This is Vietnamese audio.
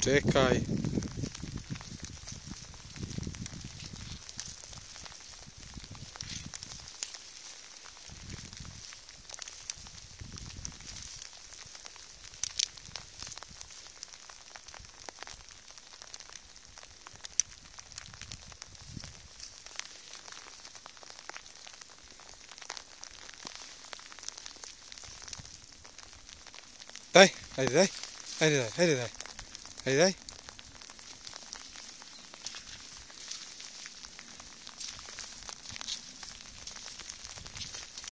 Czekaj. Đây, đây đây, đây đây, đây đây, đây đây.